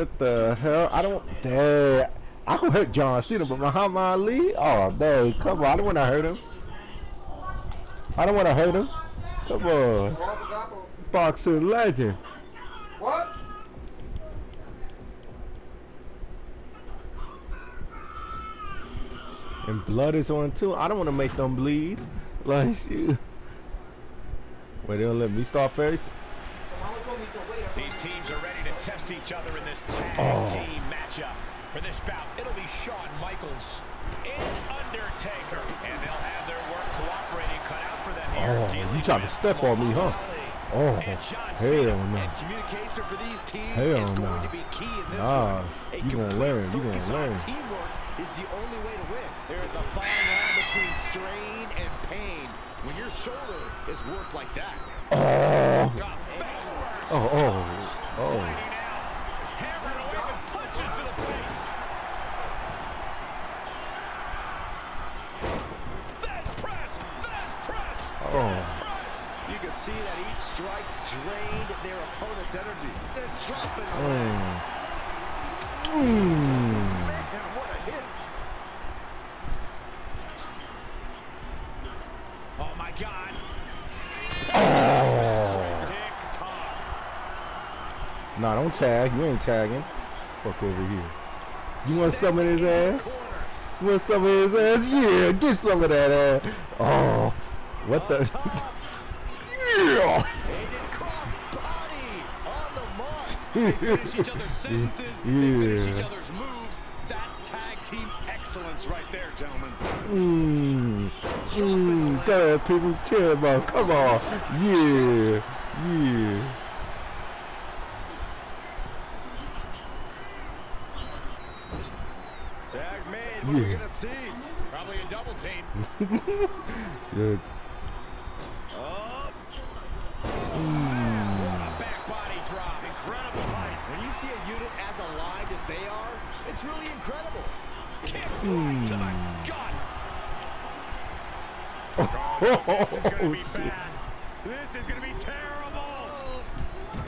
What the hell? I don't. Dang. I could hurt John Cena, but Muhammad Ali? Oh, dang. Come on. I don't want to hurt him. I don't want to hurt him. Come on. Boxing legend. What? And blood is on too. I don't want to make them bleed. Like, shoot. Wait, they don't let me start first? These teams are ready to test each other in this tag Oh. team matchup. For this bout, it'll be Shawn Michaels and Undertaker. And they'll have their work cooperating cut out for them here. Oh, dealing you tried to step on me, huh? Oh, hell no. And communication for these teams Hell is going nah. to be key in this Nah, one. A you gonna learn, you gonna learn. Teamwork is the only way to win. There is a fine line between strain and pain when your shoulder is worked like that. Oh. Nah, don't tag. You ain't tagging. Fuck over here. You want some of his ass? You want some of his ass? Yeah, get some of that ass. Oh, what the? Yeah. Aiden Cross body on the mark. They finish each other's sentences. They finish each Yeah. other's moves. That's tag team excellence right there, gentlemen. Mmm. Mmm. That people care about. Come on. Yeah. Yeah. Tag made. What are we Yeah. gonna see? Probably a double team. Good. Up. A back body drop. Incredible height. When you see a unit as aligned as they are, it's really incredible. Kick right to the hmm. gut. Oh, this is gonna Oh, be bad. This is gonna be terrible.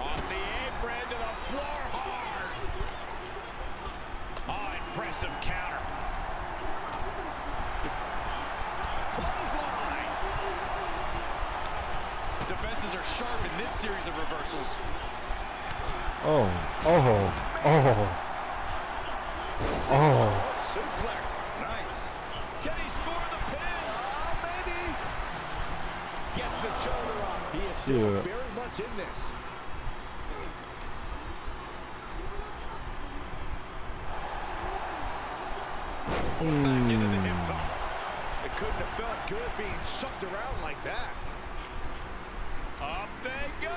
Off the apron to the floor hard. Oh, impressive counter. Clothesline. Defenses are sharp in this series of reversals. Oh. Oh. Oh. Oh. Suplex. Nice. Can he score the pin? Uh, maybe. Gets the shoulder up. He is still Yeah. very much in this. Back into the hip toss. It couldn't have felt good being shucked around like that. Up they go.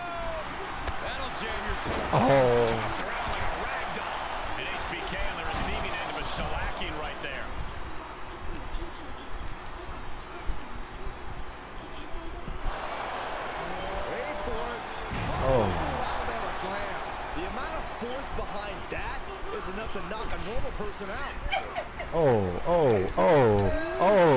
That'll jam your toe. Oh. Tossed around like a rag doll. And HBK on the receiving end of a shellacking right there. Wait for it. Oh. Alabama slam. The amount of force behind that is enough to knock a normal person out. Oh. Oh. Oh. Oh.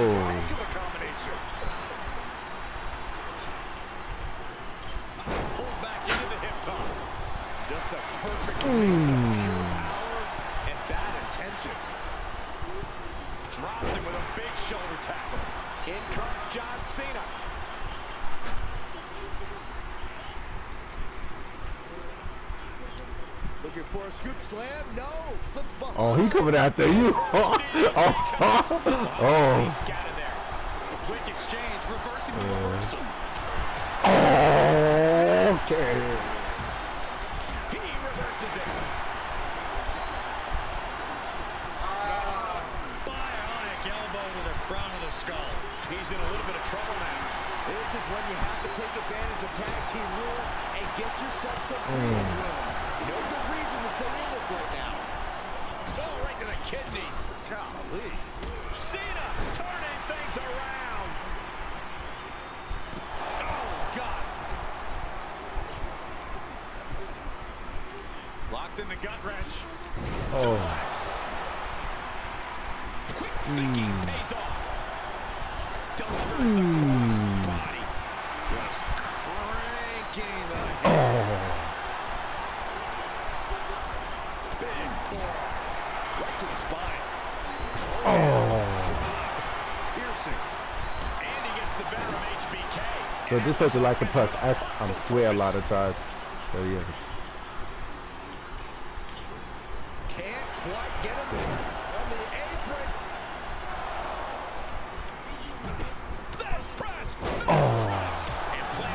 Oh, he coming after you. Oh. Oh. Oh. there. Quick exchange, reversing the reversal. Oh. Okay. He reverses it. Bionic elbow to the crown of the skull. He's in a little bit of trouble now. This is when you have to take advantage of tag team rules and get yourself some breathing room. No good reason to stay in this right now. Oh, right to the kidneys. Golly. Cena turning things around. Oh, God. Locks in the gut wrench. Oh. Quick thinking Mm. pays off. Oh. So this person likes to press X on a square a lot of times. So yeah.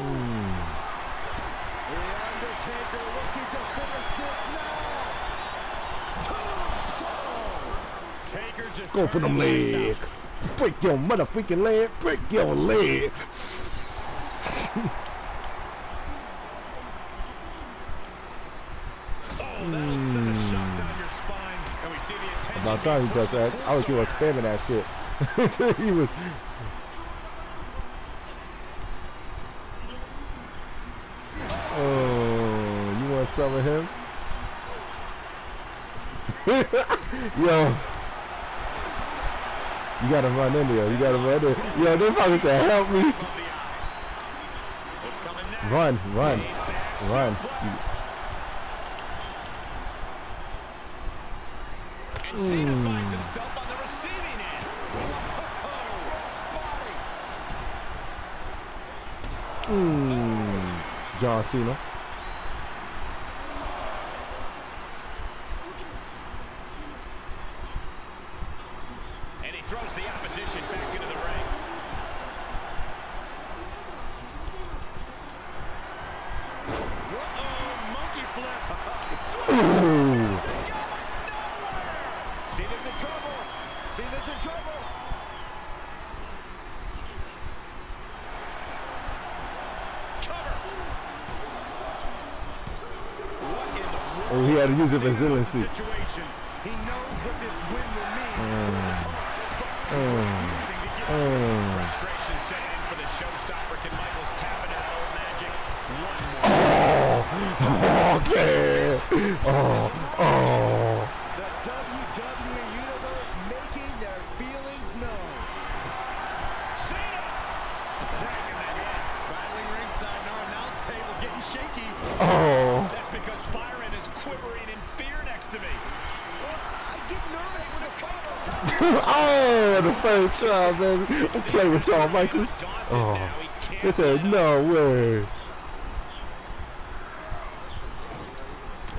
Mm. The Undertaker looking to finish this now. Just go for them leg. Break your motherfucking leg. Break your leg. About time he does that. I was he was spamming that shit. he was Some of him. Yo. You gotta run in there. You gotta run in. Yo, they probably to help me. Run, run, run. Mm. John Cena. Oh, he had to use his resiliency. Situation. He knows what this win will mean. Mm. Mm. Mm. Frustration set in for the showstopper. Can Michaels tap it out? Oh, okay. Oh, oh. The WWE Universe making their feelings known. Cena! Back the head. Battling ringside. Our announce table's getting shaky. Oh. That's because Byron is quivering in fear next to me. I get nervous when the fight comes oh, the first time, baby. I'm playing with Shawn Michaels. Oh. They said, no way.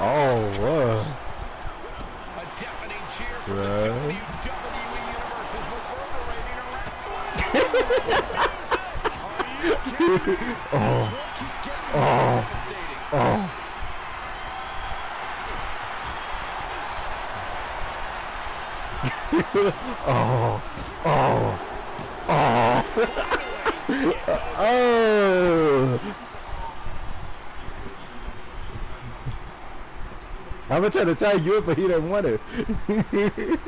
oh, whoa. A deafening cheer from the WWE Universe is reverberating around. oh. Oh. Oh. oh, oh, oh, oh. I'm gonna try to tag you up, but he didn't want it.